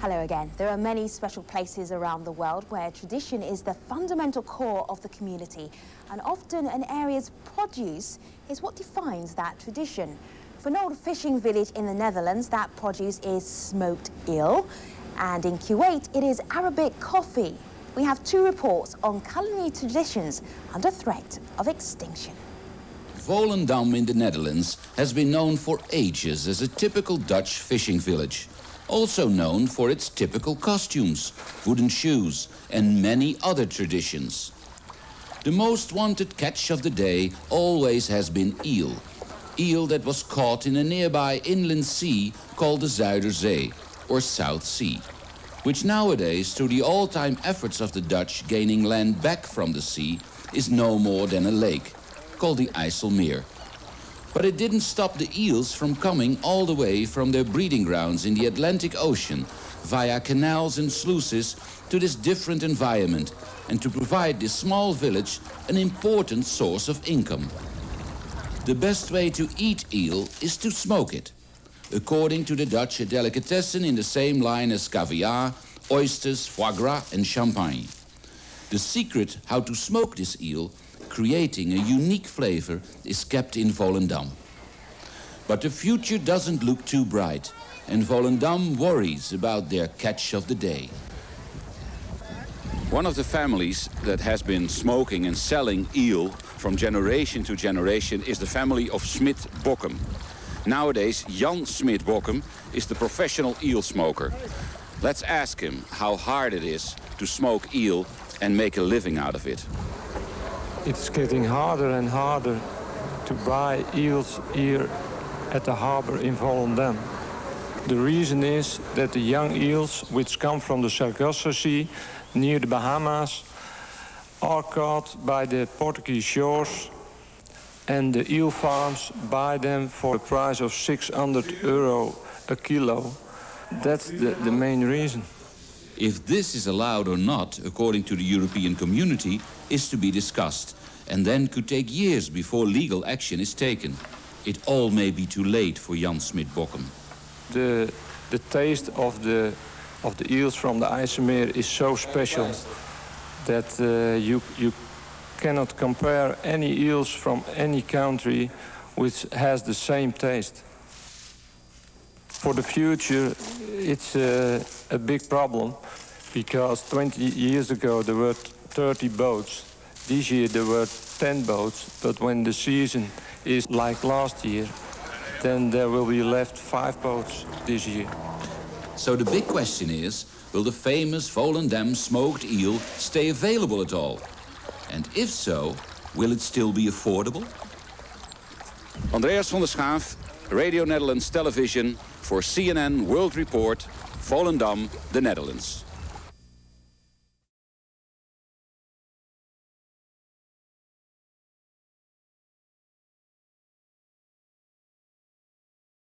Hello again. There are many special places around the world where tradition is the fundamental core of the community. And often an area's produce is what defines that tradition. For an old fishing village in the Netherlands, that produce is smoked eel. And in Kuwait, it is Arabic coffee. We have two reports on culinary traditions under threat of extinction. Volendam in the Netherlands has been known for ages as a typical Dutch fishing village also known for its typical costumes, wooden shoes, and many other traditions. The most wanted catch of the day always has been eel. Eel that was caught in a nearby inland sea called the Zuiderzee, or South Sea, which nowadays, through the all-time efforts of the Dutch gaining land back from the sea, is no more than a lake, called the IJsselmeer. But it didn't stop the eels from coming all the way from their breeding grounds in the Atlantic Ocean via canals and sluices to this different environment and to provide this small village an important source of income. The best way to eat eel is to smoke it. According to the Dutch, a delicatessen in the same line as caviar, oysters, foie gras and champagne. The secret how to smoke this eel creating a unique flavor is kept in Volendam. But the future doesn't look too bright, and Volendam worries about their catch of the day. One of the families that has been smoking and selling eel from generation to generation is the family of Smit Bokkum. Nowadays, Jan Smit Bokkum is the professional eel smoker. Let's ask him how hard it is to smoke eel and make a living out of it it's getting harder and harder to buy eels here at the harbor in Volendam. The reason is that the young eels, which come from the Sargasso Sea near the Bahamas, are caught by the Portuguese shores and the eel farms buy them for a price of 600 euro a kilo. That's the, the main reason. If this is allowed or not, according to the European community, is to be discussed and then could take years before legal action is taken. It all may be too late for Jan Smit Bokkum. The, the taste of the, of the eels from the IJsselmeer is so special that uh, you, you cannot compare any eels from any country which has the same taste. For the future, it's a, a big problem because 20 years ago there were 30 boats this year there were 10 boats, but when the season is like last year, then there will be left five boats this year. So the big question is, will the famous Volendam smoked eel stay available at all? And if so, will it still be affordable? Andreas van der Schaaf, Radio Netherlands Television for CNN World Report, Volendam, the Netherlands.